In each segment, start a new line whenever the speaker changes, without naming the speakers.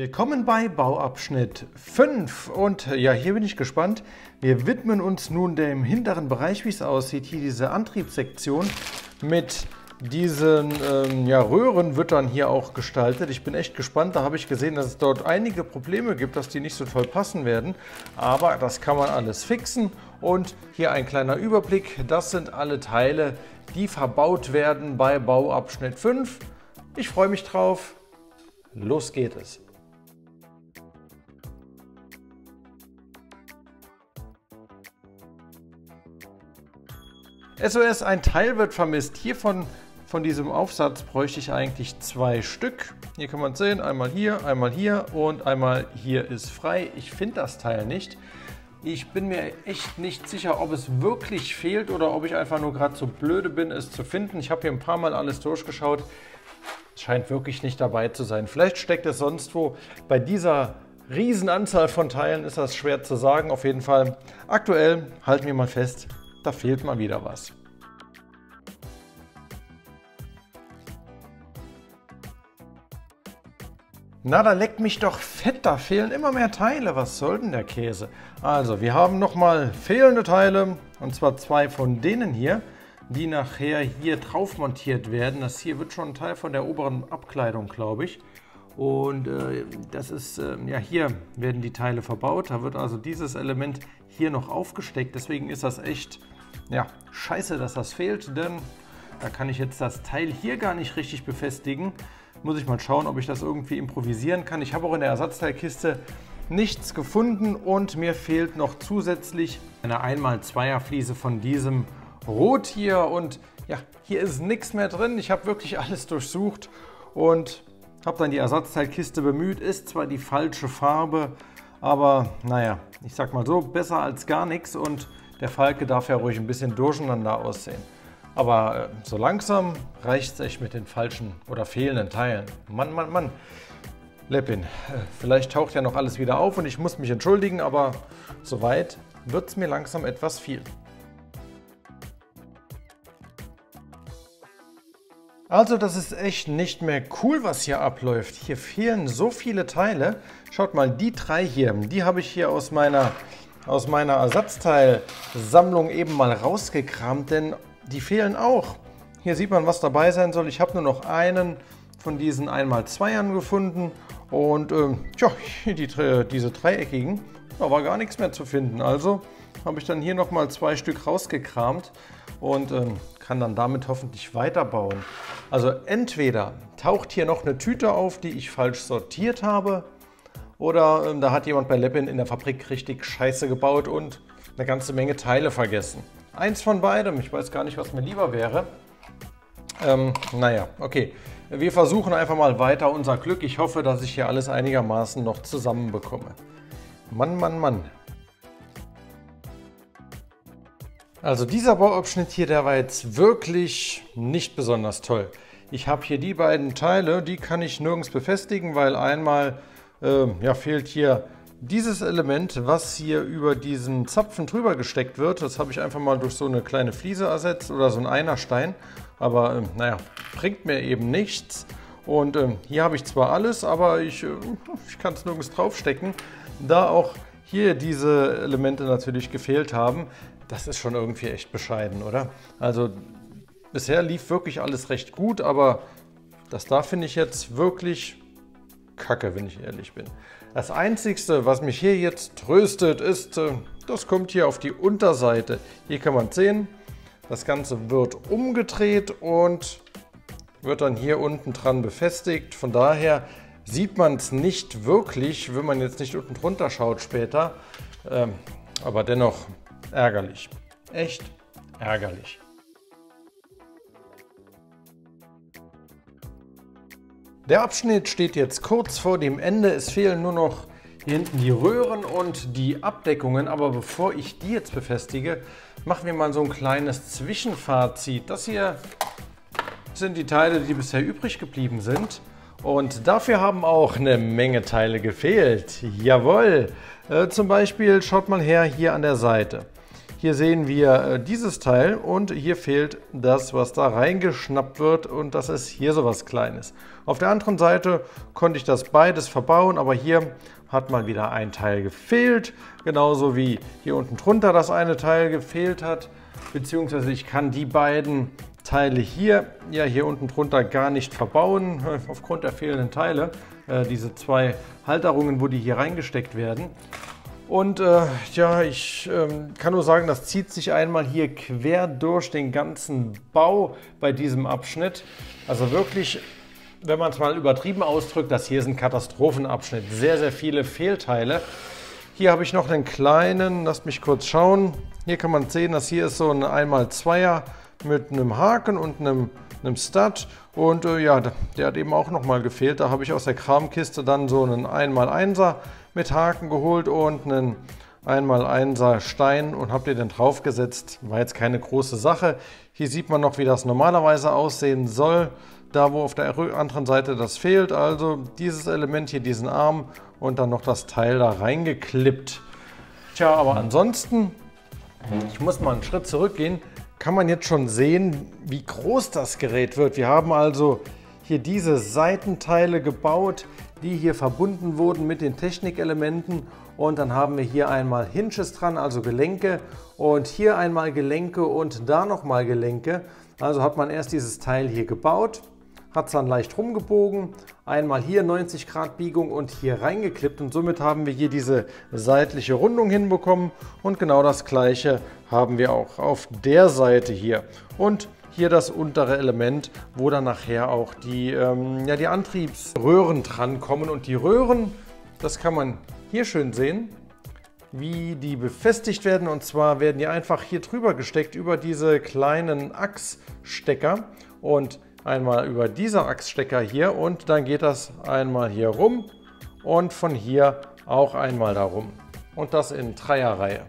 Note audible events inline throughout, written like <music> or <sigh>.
Willkommen bei Bauabschnitt 5 und ja, hier bin ich gespannt. Wir widmen uns nun dem hinteren Bereich, wie es aussieht. Hier diese Antriebssektion mit diesen ähm, ja, Röhren wird dann hier auch gestaltet. Ich bin echt gespannt. Da habe ich gesehen, dass es dort einige Probleme gibt, dass die nicht so toll passen werden. Aber das kann man alles fixen. Und hier ein kleiner Überblick. Das sind alle Teile, die verbaut werden bei Bauabschnitt 5. Ich freue mich drauf. Los geht es. SOS, ein Teil wird vermisst. Hiervon von diesem Aufsatz bräuchte ich eigentlich zwei Stück. Hier kann man sehen, einmal hier, einmal hier und einmal hier ist frei. Ich finde das Teil nicht. Ich bin mir echt nicht sicher, ob es wirklich fehlt oder ob ich einfach nur gerade so blöde bin, es zu finden. Ich habe hier ein paar Mal alles durchgeschaut. Es scheint wirklich nicht dabei zu sein. Vielleicht steckt es sonst wo. Bei dieser Riesenanzahl von Teilen ist das schwer zu sagen. Auf jeden Fall aktuell halten wir mal fest, da fehlt mal wieder was. Na, da leckt mich doch fett, da fehlen immer mehr Teile. Was soll denn der Käse? Also, wir haben nochmal fehlende Teile, und zwar zwei von denen hier, die nachher hier drauf montiert werden. Das hier wird schon ein Teil von der oberen Abkleidung, glaube ich. Und äh, das ist, äh, ja, hier werden die Teile verbaut. Da wird also dieses Element hier noch aufgesteckt. Deswegen ist das echt, ja, scheiße, dass das fehlt, denn da kann ich jetzt das Teil hier gar nicht richtig befestigen. Muss ich mal schauen, ob ich das irgendwie improvisieren kann. Ich habe auch in der Ersatzteilkiste nichts gefunden und mir fehlt noch zusätzlich eine 1x2er Fliese von diesem Rot hier und ja, hier ist nichts mehr drin. Ich habe wirklich alles durchsucht und habe dann die Ersatzteilkiste bemüht. Ist zwar die falsche Farbe, aber naja, ich sag mal so, besser als gar nichts und der Falke darf ja ruhig ein bisschen durcheinander aussehen. Aber äh, so langsam reicht es echt mit den falschen oder fehlenden Teilen. Mann, Mann, Mann. Leppin, äh, vielleicht taucht ja noch alles wieder auf und ich muss mich entschuldigen, aber soweit wird es mir langsam etwas viel. Also das ist echt nicht mehr cool, was hier abläuft. Hier fehlen so viele Teile. Schaut mal, die drei hier, die habe ich hier aus meiner, aus meiner Ersatzteilsammlung eben mal rausgekramt, denn die fehlen auch. Hier sieht man, was dabei sein soll. Ich habe nur noch einen von diesen 1x2ern gefunden. Und ähm, tja, die, diese dreieckigen, da war gar nichts mehr zu finden. Also habe ich dann hier nochmal zwei Stück rausgekramt und ähm, kann dann damit hoffentlich weiterbauen. Also entweder taucht hier noch eine Tüte auf, die ich falsch sortiert habe, oder ähm, da hat jemand bei Leppin in der Fabrik richtig Scheiße gebaut und eine ganze Menge Teile vergessen. Eins von beidem. Ich weiß gar nicht, was mir lieber wäre. Ähm, naja, okay. Wir versuchen einfach mal weiter unser Glück. Ich hoffe, dass ich hier alles einigermaßen noch zusammenbekomme. Mann, Mann, Mann. Also dieser Bauabschnitt hier, der war jetzt wirklich nicht besonders toll. Ich habe hier die beiden Teile, die kann ich nirgends befestigen, weil einmal äh, ja, fehlt hier dieses Element, was hier über diesen Zapfen drüber gesteckt wird, das habe ich einfach mal durch so eine kleine Fliese ersetzt oder so ein Einerstein. Aber ähm, naja, bringt mir eben nichts. Und ähm, hier habe ich zwar alles, aber ich, äh, ich kann es nirgends draufstecken. Da auch hier diese Elemente natürlich gefehlt haben, das ist schon irgendwie echt bescheiden, oder? Also bisher lief wirklich alles recht gut, aber das da finde ich jetzt wirklich kacke, wenn ich ehrlich bin. Das Einzige, was mich hier jetzt tröstet, ist, äh, das kommt hier auf die Unterseite. Hier kann man sehen, das Ganze wird umgedreht und wird dann hier unten dran befestigt. Von daher sieht man es nicht wirklich, wenn man jetzt nicht unten drunter schaut später. Ähm, aber dennoch ärgerlich. Echt ärgerlich. Der Abschnitt steht jetzt kurz vor dem Ende. Es fehlen nur noch hier hinten die Röhren und die Abdeckungen. Aber bevor ich die jetzt befestige, machen wir mal so ein kleines Zwischenfazit. Das hier sind die Teile, die bisher übrig geblieben sind. Und dafür haben auch eine Menge Teile gefehlt. Jawohl! Äh, zum Beispiel, schaut mal her, hier an der Seite. Hier sehen wir äh, dieses Teil und hier fehlt das, was da reingeschnappt wird und das ist hier so was Kleines. Auf der anderen Seite konnte ich das beides verbauen, aber hier hat mal wieder ein Teil gefehlt, genauso wie hier unten drunter das eine Teil gefehlt hat, beziehungsweise ich kann die beiden Teile hier, ja hier unten drunter gar nicht verbauen, <laughs> aufgrund der fehlenden Teile, äh, diese zwei Halterungen, wo die hier reingesteckt werden. Und äh, ja, ich ähm, kann nur sagen, das zieht sich einmal hier quer durch den ganzen Bau bei diesem Abschnitt. Also wirklich, wenn man es mal übertrieben ausdrückt, das hier ist ein Katastrophenabschnitt. Sehr, sehr viele Fehlteile. Hier habe ich noch einen kleinen, lasst mich kurz schauen. Hier kann man sehen, dass hier ist so ein 1x2er mit einem Haken und einem, einem Stud. Und äh, ja, der hat eben auch nochmal gefehlt. Da habe ich aus der Kramkiste dann so einen 1x1er mit Haken geholt und einen 1x1er Stein und habe den dann draufgesetzt. War jetzt keine große Sache. Hier sieht man noch, wie das normalerweise aussehen soll. Da, wo auf der anderen Seite das fehlt. Also dieses Element hier, diesen Arm und dann noch das Teil da reingeklippt. Tja, aber ansonsten, ich muss mal einen Schritt zurückgehen, kann man jetzt schon sehen, wie groß das Gerät wird. Wir haben also hier diese Seitenteile gebaut, die hier verbunden wurden mit den Technikelementen. Und dann haben wir hier einmal Hinges dran, also Gelenke und hier einmal Gelenke und da nochmal Gelenke. Also hat man erst dieses Teil hier gebaut, hat es dann leicht rumgebogen, einmal hier 90 Grad Biegung und hier reingeklippt und somit haben wir hier diese seitliche Rundung hinbekommen und genau das gleiche haben wir auch auf der Seite hier. Und hier das untere Element, wo dann nachher auch die, ähm, ja, die Antriebsröhren drankommen. Und die Röhren, das kann man hier schön sehen, wie die befestigt werden. Und zwar werden die einfach hier drüber gesteckt über diese kleinen Achsstecker und einmal über diese Achsstecker hier und dann geht das einmal hier rum und von hier auch einmal darum. Und das in Dreierreihe.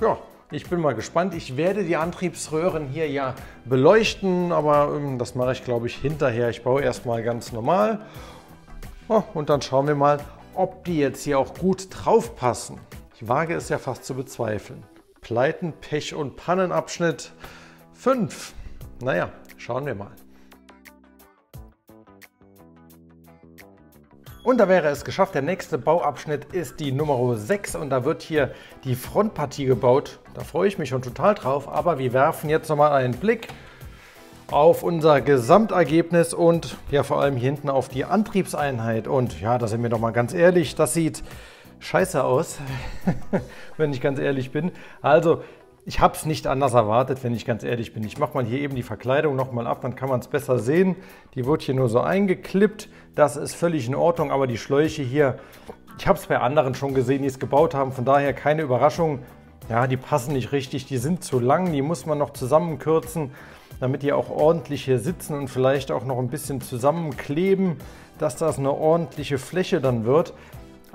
Ja, ich bin mal gespannt. Ich werde die Antriebsröhren hier ja beleuchten, aber ähm, das mache ich glaube ich hinterher. Ich baue erstmal ganz normal oh, und dann schauen wir mal, ob die jetzt hier auch gut drauf passen. Ich wage es ja fast zu bezweifeln. Pleiten, Pech und Pannenabschnitt 5. Naja, schauen wir mal. Und da wäre es geschafft. Der nächste Bauabschnitt ist die Nummer 6 und da wird hier die Frontpartie gebaut. Da freue ich mich schon total drauf. Aber wir werfen jetzt nochmal einen Blick auf unser Gesamtergebnis und ja vor allem hier hinten auf die Antriebseinheit. Und ja, da sind wir doch mal ganz ehrlich, das sieht scheiße aus, <laughs> wenn ich ganz ehrlich bin. Also ich habe es nicht anders erwartet, wenn ich ganz ehrlich bin. Ich mache mal hier eben die Verkleidung nochmal ab, dann kann man es besser sehen. Die wird hier nur so eingeklippt. Das ist völlig in Ordnung, aber die Schläuche hier, ich habe es bei anderen schon gesehen, die es gebaut haben. Von daher keine Überraschung. Ja, die passen nicht richtig, die sind zu lang, die muss man noch zusammenkürzen, damit die auch ordentlich hier sitzen und vielleicht auch noch ein bisschen zusammenkleben, dass das eine ordentliche Fläche dann wird.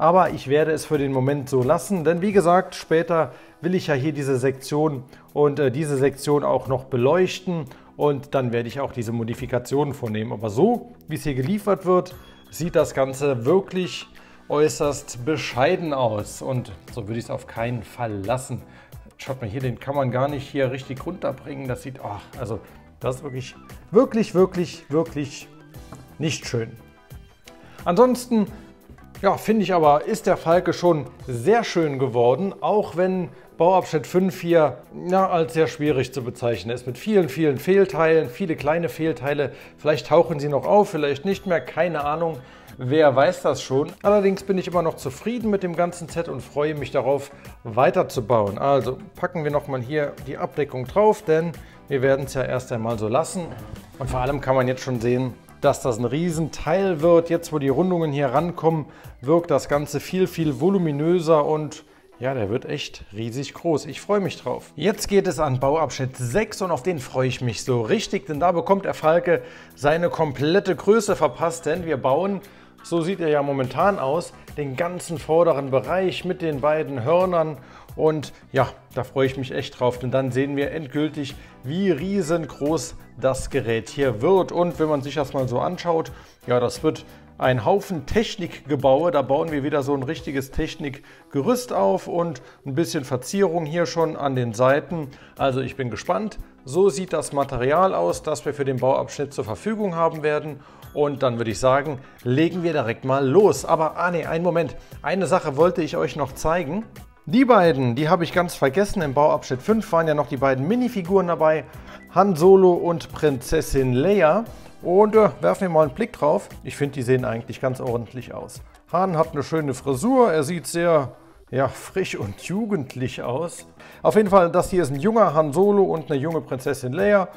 Aber ich werde es für den Moment so lassen, denn wie gesagt, später will ich ja hier diese Sektion und äh, diese Sektion auch noch beleuchten und dann werde ich auch diese Modifikationen vornehmen. Aber so, wie es hier geliefert wird, sieht das Ganze wirklich äußerst bescheiden aus und so würde ich es auf keinen Fall lassen. Schaut mal hier, den kann man gar nicht hier richtig runterbringen. Das sieht, oh, also das ist wirklich, wirklich, wirklich, wirklich nicht schön. Ansonsten ja, finde ich aber, ist der Falke schon sehr schön geworden, auch wenn Bauabschnitt 5 hier ja, als sehr schwierig zu bezeichnen ist. Mit vielen, vielen Fehlteilen, viele kleine Fehlteile. Vielleicht tauchen sie noch auf, vielleicht nicht mehr, keine Ahnung. Wer weiß das schon. Allerdings bin ich immer noch zufrieden mit dem ganzen Set und freue mich darauf, weiterzubauen. Also packen wir nochmal hier die Abdeckung drauf, denn wir werden es ja erst einmal so lassen. Und vor allem kann man jetzt schon sehen, dass das ein Riesenteil wird. Jetzt, wo die Rundungen hier rankommen, wirkt das Ganze viel, viel voluminöser und ja, der wird echt riesig groß. Ich freue mich drauf. Jetzt geht es an Bauabschnitt 6 und auf den freue ich mich so richtig, denn da bekommt der Falke seine komplette Größe verpasst, denn wir bauen, so sieht er ja momentan aus, den ganzen vorderen Bereich mit den beiden Hörnern und ja, da freue ich mich echt drauf, denn dann sehen wir endgültig, wie riesengroß das Gerät hier wird. Und wenn man sich das mal so anschaut, ja, das wird ein Haufen Technikgebaue. Da bauen wir wieder so ein richtiges Technikgerüst auf und ein bisschen Verzierung hier schon an den Seiten. Also ich bin gespannt. So sieht das Material aus, das wir für den Bauabschnitt zur Verfügung haben werden. Und dann würde ich sagen, legen wir direkt mal los. Aber, ah ne, einen Moment. Eine Sache wollte ich euch noch zeigen. Die beiden, die habe ich ganz vergessen. Im Bauabschnitt 5 waren ja noch die beiden Minifiguren dabei. Han Solo und Prinzessin Leia. Und äh, werfen wir mal einen Blick drauf. Ich finde, die sehen eigentlich ganz ordentlich aus. Han hat eine schöne Frisur. Er sieht sehr ja, frisch und jugendlich aus. Auf jeden Fall, das hier ist ein junger Han Solo und eine junge Prinzessin Leia.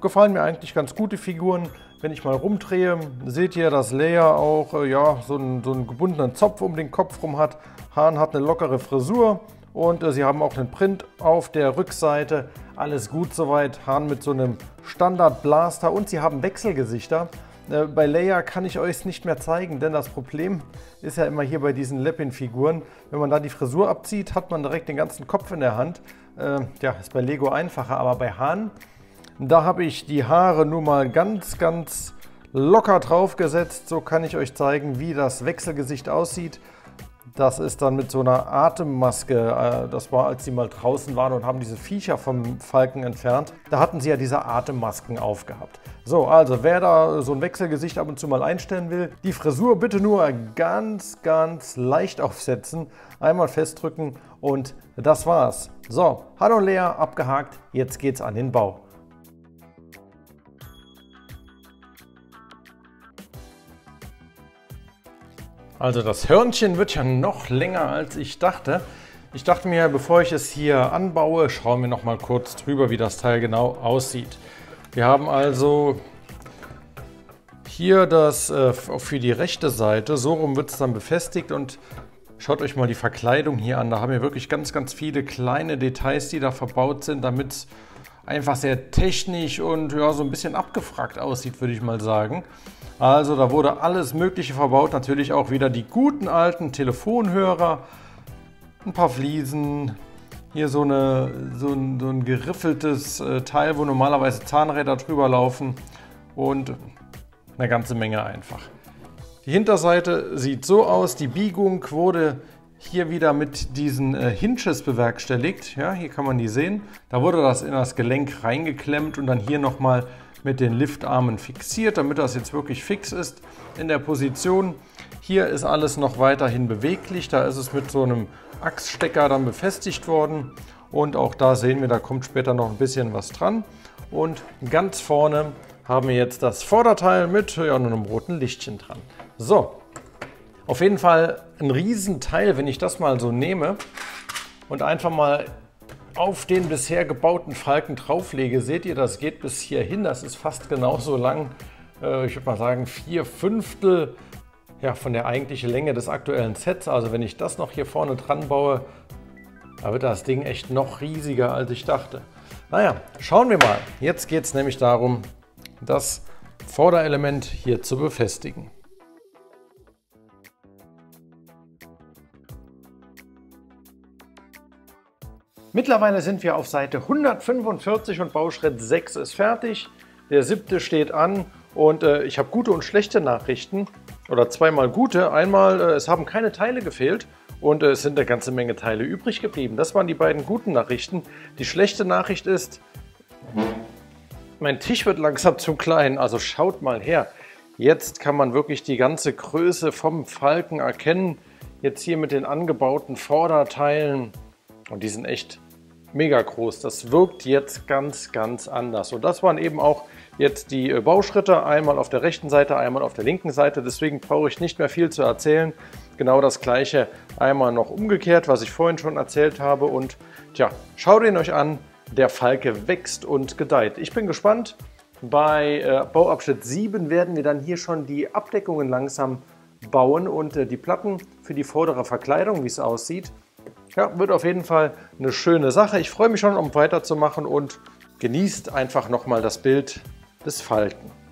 Gefallen mir eigentlich ganz gute Figuren. Wenn ich mal rumdrehe, seht ihr, dass Leia auch äh, ja, so, einen, so einen gebundenen Zopf um den Kopf rum hat. Hahn hat eine lockere Frisur und äh, sie haben auch einen Print auf der Rückseite. Alles gut soweit. Hahn mit so einem Standard Blaster und sie haben Wechselgesichter. Äh, bei Leia kann ich euch es nicht mehr zeigen, denn das Problem ist ja immer hier bei diesen Lepin-Figuren. Wenn man da die Frisur abzieht, hat man direkt den ganzen Kopf in der Hand. Äh, ja, ist bei Lego einfacher, aber bei Hahn da habe ich die Haare nun mal ganz, ganz locker draufgesetzt. So kann ich euch zeigen, wie das Wechselgesicht aussieht. Das ist dann mit so einer Atemmaske. Äh, das war, als sie mal draußen waren und haben diese Viecher vom Falken entfernt. Da hatten sie ja diese Atemmasken aufgehabt. So, also wer da so ein Wechselgesicht ab und zu mal einstellen will, die Frisur bitte nur ganz, ganz leicht aufsetzen. Einmal festdrücken und das war's. So, hallo Lea, abgehakt. Jetzt geht's an den Bau. Also das Hörnchen wird ja noch länger als ich dachte. Ich dachte mir, bevor ich es hier anbaue, schauen wir noch mal kurz drüber, wie das Teil genau aussieht. Wir haben also hier das äh, für die rechte Seite, so rum wird es dann befestigt und schaut euch mal die Verkleidung hier an. Da haben wir wirklich ganz, ganz viele kleine Details, die da verbaut sind, damit es einfach sehr technisch und ja, so ein bisschen abgefragt aussieht, würde ich mal sagen. Also da wurde alles Mögliche verbaut, natürlich auch wieder die guten alten Telefonhörer, ein paar Fliesen, hier so, eine, so, ein, so ein geriffeltes äh, Teil, wo normalerweise Zahnräder drüber laufen und eine ganze Menge einfach. Die Hinterseite sieht so aus, die Biegung wurde hier wieder mit diesen äh, Hinges bewerkstelligt. Ja, hier kann man die sehen. Da wurde das in das Gelenk reingeklemmt und dann hier nochmal mit den Liftarmen fixiert, damit das jetzt wirklich fix ist in der Position. Hier ist alles noch weiterhin beweglich. Da ist es mit so einem Achsstecker dann befestigt worden. Und auch da sehen wir, da kommt später noch ein bisschen was dran. Und ganz vorne haben wir jetzt das Vorderteil mit ja, einem roten Lichtchen dran. So, auf jeden Fall ein Riesenteil, wenn ich das mal so nehme und einfach mal auf den bisher gebauten Falken drauflege, seht ihr, das geht bis hierhin. Das ist fast genauso lang, äh, ich würde mal sagen, vier Fünftel ja, von der eigentlichen Länge des aktuellen Sets. Also wenn ich das noch hier vorne dran baue, da wird das Ding echt noch riesiger, als ich dachte. Naja, schauen wir mal. Jetzt geht es nämlich darum, das Vorderelement hier zu befestigen. Mittlerweile sind wir auf Seite 145 und Bauschritt 6 ist fertig. Der siebte steht an und äh, ich habe gute und schlechte Nachrichten. Oder zweimal gute. Einmal, äh, es haben keine Teile gefehlt und äh, es sind eine ganze Menge Teile übrig geblieben. Das waren die beiden guten Nachrichten. Die schlechte Nachricht ist, mein Tisch wird langsam zu klein, also schaut mal her. Jetzt kann man wirklich die ganze Größe vom Falken erkennen. Jetzt hier mit den angebauten Vorderteilen. Und die sind echt mega groß. Das wirkt jetzt ganz, ganz anders. Und das waren eben auch jetzt die äh, Bauschritte, einmal auf der rechten Seite, einmal auf der linken Seite. Deswegen brauche ich nicht mehr viel zu erzählen. Genau das gleiche einmal noch umgekehrt, was ich vorhin schon erzählt habe. Und tja, schaut ihn euch an. Der Falke wächst und gedeiht. Ich bin gespannt. Bei äh, Bauabschnitt 7 werden wir dann hier schon die Abdeckungen langsam bauen und äh, die Platten für die vordere Verkleidung, wie es aussieht. Ja, wird auf jeden Fall eine schöne Sache. Ich freue mich schon, um weiterzumachen und genießt einfach nochmal das Bild des Falken.